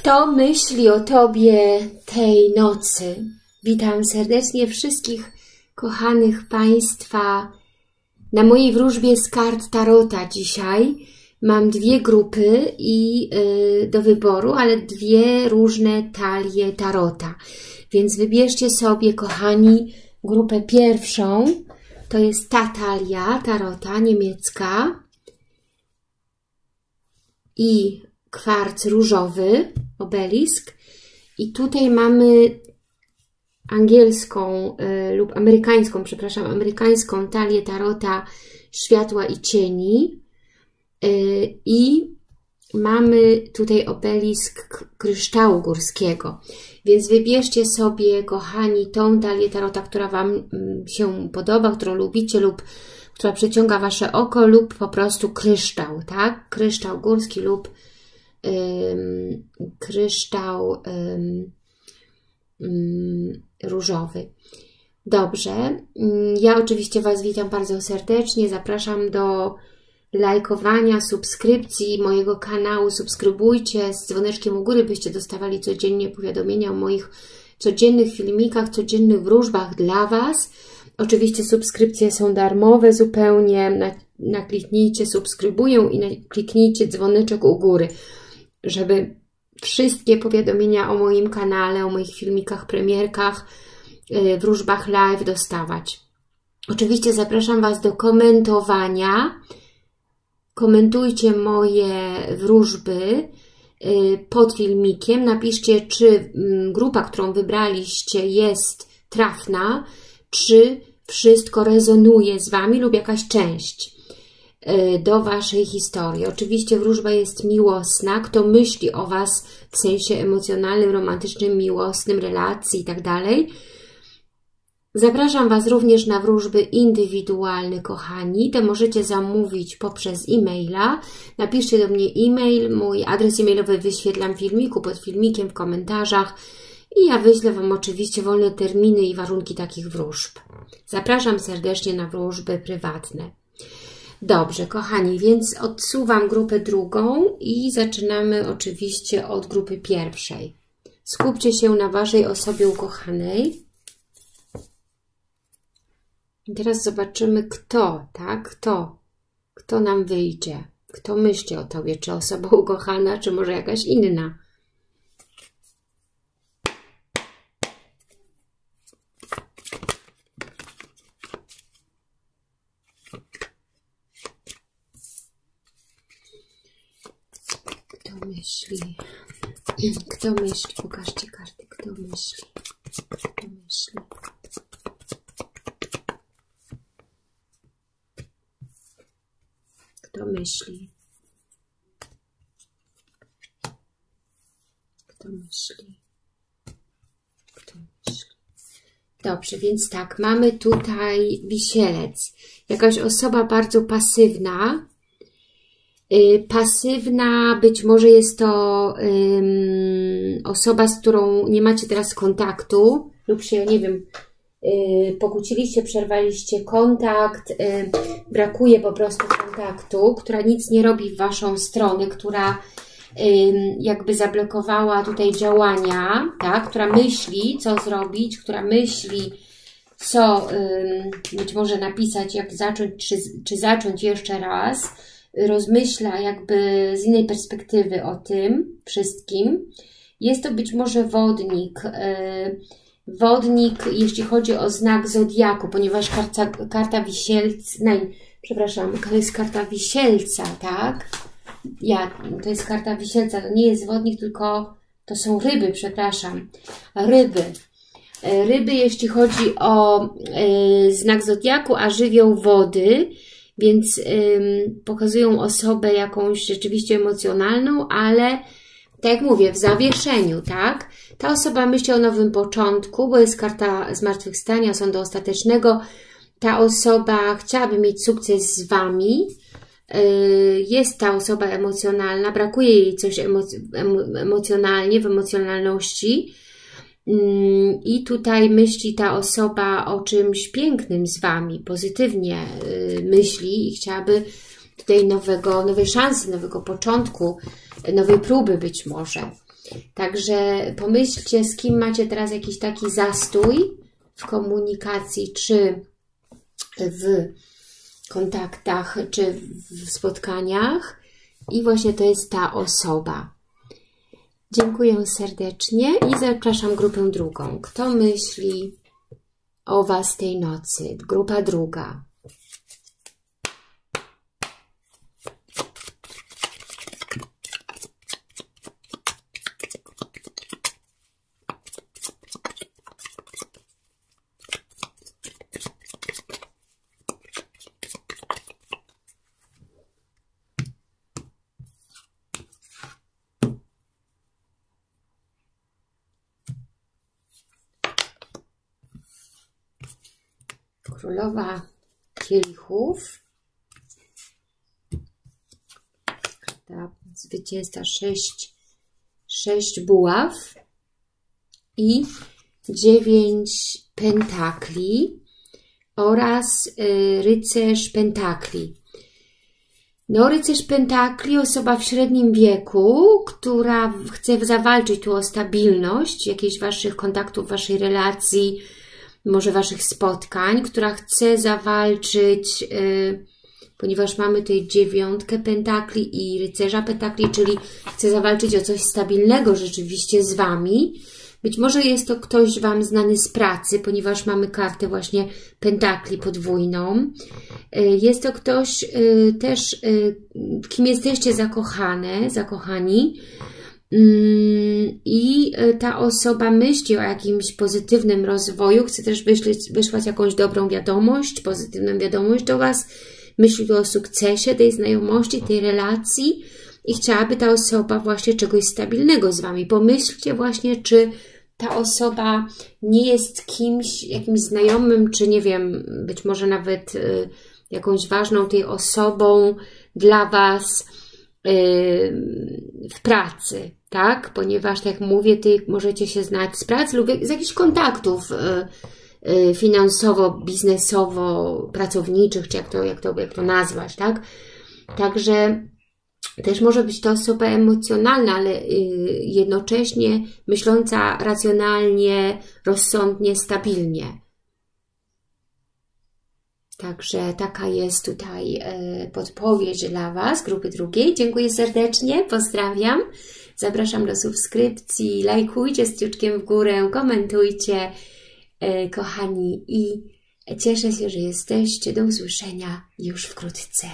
Kto myśli o Tobie tej nocy? Witam serdecznie wszystkich kochanych Państwa na mojej wróżbie z kart Tarota dzisiaj. Mam dwie grupy i yy, do wyboru, ale dwie różne talie Tarota. Więc wybierzcie sobie, kochani, grupę pierwszą. To jest ta talia Tarota niemiecka i kwarc różowy, obelisk. I tutaj mamy angielską y, lub amerykańską, przepraszam, amerykańską talię tarota światła i cieni. Y, I mamy tutaj obelisk kryształu górskiego. Więc wybierzcie sobie, kochani, tą talię tarota, która Wam mm, się podoba, którą lubicie lub która przyciąga Wasze oko lub po prostu kryształ, tak? Kryształ górski lub kryształ różowy. Dobrze, mm, ja oczywiście Was witam bardzo serdecznie, zapraszam do lajkowania, subskrypcji mojego kanału, subskrybujcie. Z dzwoneczkiem u góry, byście dostawali codziennie powiadomienia o moich codziennych filmikach, codziennych wróżbach dla Was. Oczywiście subskrypcje są darmowe zupełnie, nakliknijcie subskrybuję i kliknijcie dzwoneczek u góry, żeby wszystkie powiadomienia o moim kanale, o moich filmikach, premierkach, y, wróżbach live dostawać. Oczywiście zapraszam Was do komentowania, komentujcie moje wróżby y, pod filmikiem. Napiszcie, czy mm, grupa, którą wybraliście jest trafna, czy wszystko rezonuje z Wami lub jakaś część do Waszej historii. Oczywiście wróżba jest miłosna. Kto myśli o Was w sensie emocjonalnym, romantycznym, miłosnym, relacji i tak Zapraszam Was również na wróżby indywidualne, kochani. Te możecie zamówić poprzez e-maila. Napiszcie do mnie e-mail, mój adres e-mailowy wyświetlam w filmiku, pod filmikiem, w komentarzach i ja wyślę Wam oczywiście wolne terminy i warunki takich wróżb. Zapraszam serdecznie na wróżby prywatne. Dobrze, kochani, więc odsuwam grupę drugą i zaczynamy oczywiście od grupy pierwszej. Skupcie się na Waszej osobie ukochanej. I teraz zobaczymy, kto, tak? Kto? Kto nam wyjdzie? Kto myśli o Tobie? Czy osoba ukochana, czy może jakaś inna? Kto myśli? Kto myśli? Pokażcie karty. Kto myśli? Kto myśli? Kto myśli? Kto myśli? Kto myśli? Dobrze, więc tak, mamy tutaj wisielec. Jakaś osoba bardzo pasywna. Yy, pasywna, być może jest to osoba, z którą nie macie teraz kontaktu lub się, nie wiem, Y, pokłóciliście, przerwaliście kontakt, y, brakuje po prostu kontaktu, która nic nie robi w Waszą stronę, która jakby zablokowała tutaj działania, tak? która myśli, co zrobić, która myśli, co być może napisać, jak zacząć, czy, czy zacząć jeszcze raz, rozmyśla jakby z innej perspektywy o tym wszystkim. Jest to być może wodnik, y, wodnik, jeśli chodzi o znak Zodiaku, ponieważ karta, karta wisielca, nein, przepraszam, to jest karta wisielca, tak? Ja, to jest karta wisielca, to nie jest wodnik, tylko to są ryby, przepraszam, ryby. E, ryby, jeśli chodzi o y, znak Zodiaku, a żywioł wody, więc y, pokazują osobę jakąś rzeczywiście emocjonalną, ale tak jak mówię, w zawieszeniu, tak? Ta osoba myśli o nowym początku, bo jest karta zmartwychwstania, sądu ostatecznego. Ta osoba chciałaby mieć sukces z Wami. Y, jest ta osoba emocjonalna, brakuje jej coś emocjonalnie, w emocjonalności. Mm, I tutaj myśli ta osoba o czymś pięknym z Wami, pozytywnie y, myśli i chciałaby tutaj nowego, nowej szansy, nowego początku, nowej próby być może. Także pomyślcie, z kim macie teraz jakiś taki zastój w komunikacji, czy w kontaktach, czy w spotkaniach. I właśnie to jest ta osoba. Dziękuję serdecznie i zapraszam grupę drugą. Kto myśli o Was tej nocy? Grupa druga. Królowa kielichów. Ta zwycięzca sześć, sześć buław i dziewięć pentakli oraz y, rycerz pentakli. No, rycerz pentakli, osoba w średnim wieku, która chce zawalczyć tu o stabilność jakichś waszych kontaktów, waszej relacji, może Waszych spotkań, która chce zawalczyć, yy, ponieważ mamy tutaj dziewiątkę pentakli i rycerza pentakli, czyli chce zawalczyć o coś stabilnego rzeczywiście z Wami. Być może jest to ktoś Wam znany z pracy, ponieważ mamy kartę właśnie pentakli podwójną. Yy, jest to ktoś też, y, w kim jesteście zakochane, zakochani, Mm, i e, ta osoba myśli o jakimś pozytywnym rozwoju, chce też wyśleć, wysłać jakąś dobrą wiadomość, pozytywną wiadomość do Was, myśli o sukcesie tej znajomości, tej relacji i chciałaby ta osoba właśnie czegoś stabilnego z Wami. Pomyślcie właśnie, czy ta osoba nie jest kimś, jakimś znajomym, czy nie wiem, być może nawet y, jakąś ważną tej osobą dla Was, w pracy, tak? Ponieważ, tak jak mówię, Ty możecie się znać z pracy lub z jakichś kontaktów y, y, finansowo, biznesowo, pracowniczych, czy jak to, jak to, jak to nazwać, tak? Także też może być to osoba emocjonalna, ale y, jednocześnie myśląca racjonalnie, rozsądnie, stabilnie. Także taka jest tutaj e, podpowiedź dla Was, grupy drugiej. Dziękuję serdecznie, pozdrawiam. Zapraszam do subskrypcji, lajkujcie z ciuczkiem w górę, komentujcie, e, kochani, i cieszę się, że jesteście. Do usłyszenia już wkrótce.